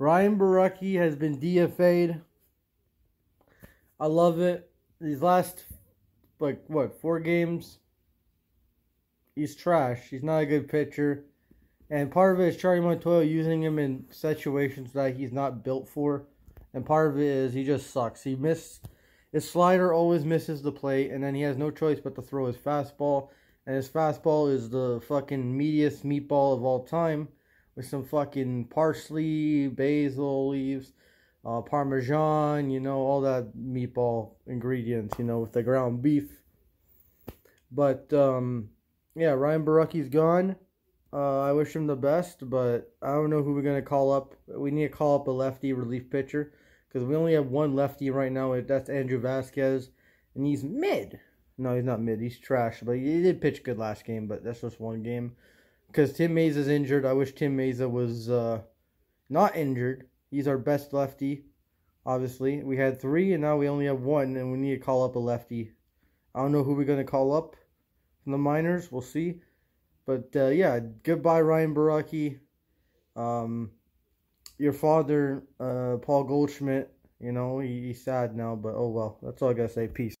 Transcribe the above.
Ryan Borucki has been DFA'd. I love it. These last, like, what, four games? He's trash. He's not a good pitcher. And part of it is Charlie Montoya using him in situations that he's not built for. And part of it is he just sucks. He missed his slider always misses the plate, and then he has no choice but to throw his fastball. And his fastball is the fucking meatiest meatball of all time with some fucking parsley, basil leaves, uh, parmesan, you know, all that meatball ingredients, you know, with the ground beef. But, um, yeah, Ryan Borucki's gone. Uh, I wish him the best, but I don't know who we're going to call up. We need to call up a lefty relief pitcher because we only have one lefty right now. That's Andrew Vasquez, and he's mid. No, he's not mid. He's trash, but he did pitch good last game, but that's just one game. Because Tim Mayza is injured. I wish Tim Mayza was uh, not injured. He's our best lefty, obviously. We had three, and now we only have one, and we need to call up a lefty. I don't know who we're going to call up from the minors. We'll see. But uh, yeah, goodbye, Ryan Borucki. Um, your father, uh, Paul Goldschmidt, you know, he, he's sad now, but oh well. That's all I gotta say. Peace.